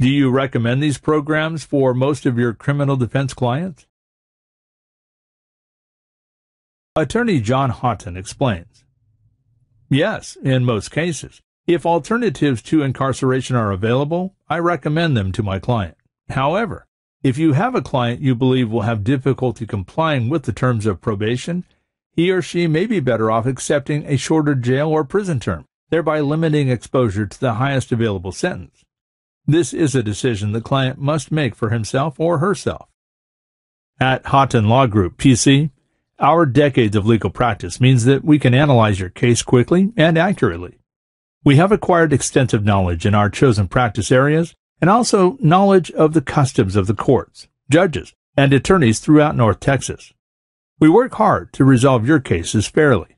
Do you recommend these programs for most of your criminal defense clients? Attorney John Haughton explains. Yes, in most cases. If alternatives to incarceration are available, I recommend them to my client. However, if you have a client you believe will have difficulty complying with the terms of probation, he or she may be better off accepting a shorter jail or prison term, thereby limiting exposure to the highest available sentence. This is a decision the client must make for himself or herself. At Haughton Law Group, PC, our decades of legal practice means that we can analyze your case quickly and accurately. We have acquired extensive knowledge in our chosen practice areas and also knowledge of the customs of the courts, judges, and attorneys throughout North Texas. We work hard to resolve your cases fairly.